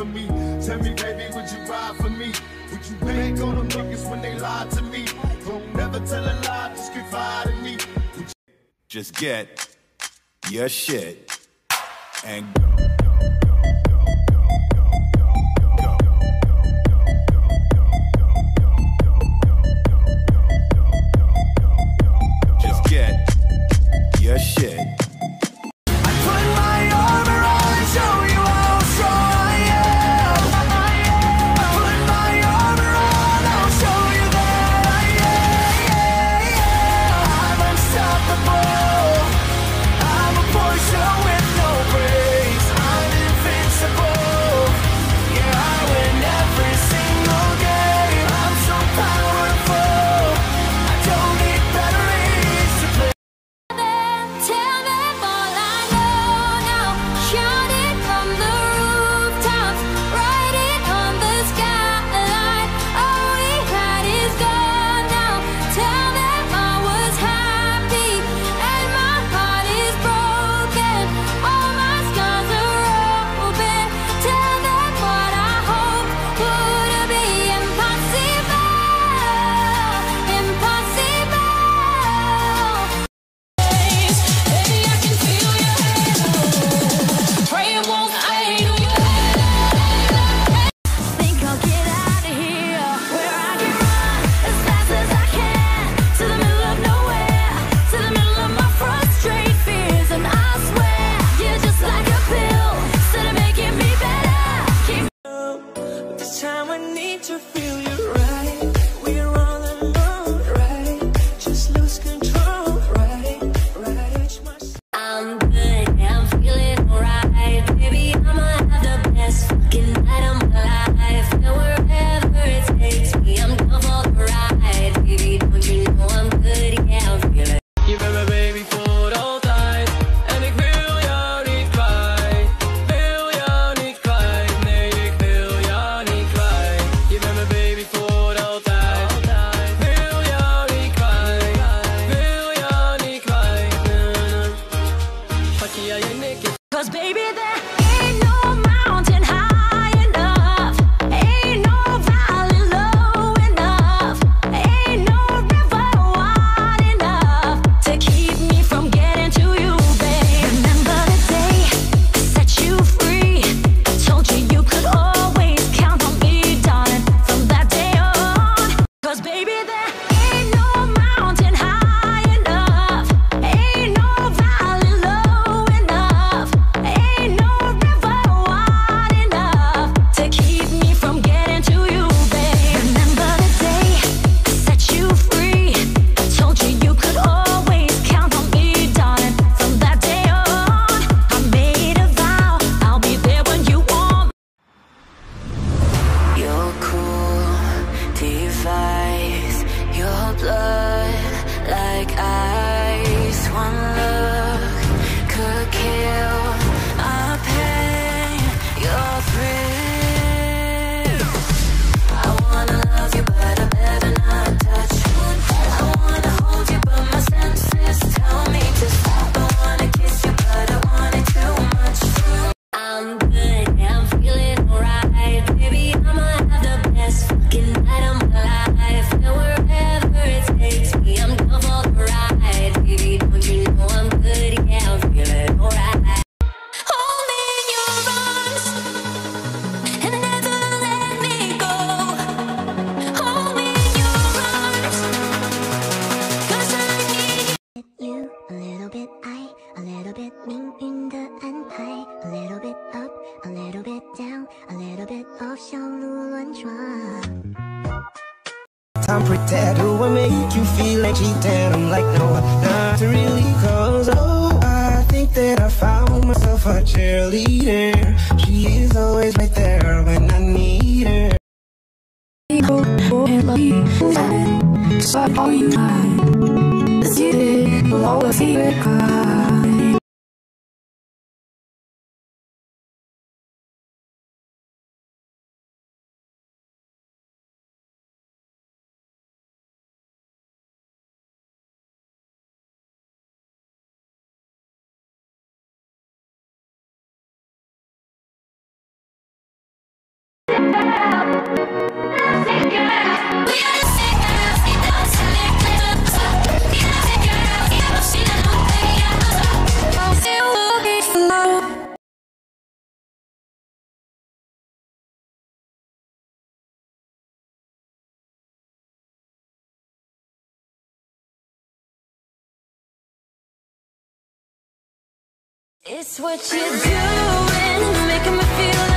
for me? Tell me, baby, would you ride for me? Would you bank on them niggas when they lie to me? Don't never tell a lie, just confide in me. Just get your shit and go. your blood like I 小鹿乱撞。Time pretend who will make you feel like cheating. I'm like, no, not really, cause oh, I think that I found myself a cheerleader. She is always right there when I need her. Sorry, oh, you mind. oh, it, all the and cry. It's what you're doing, making me feel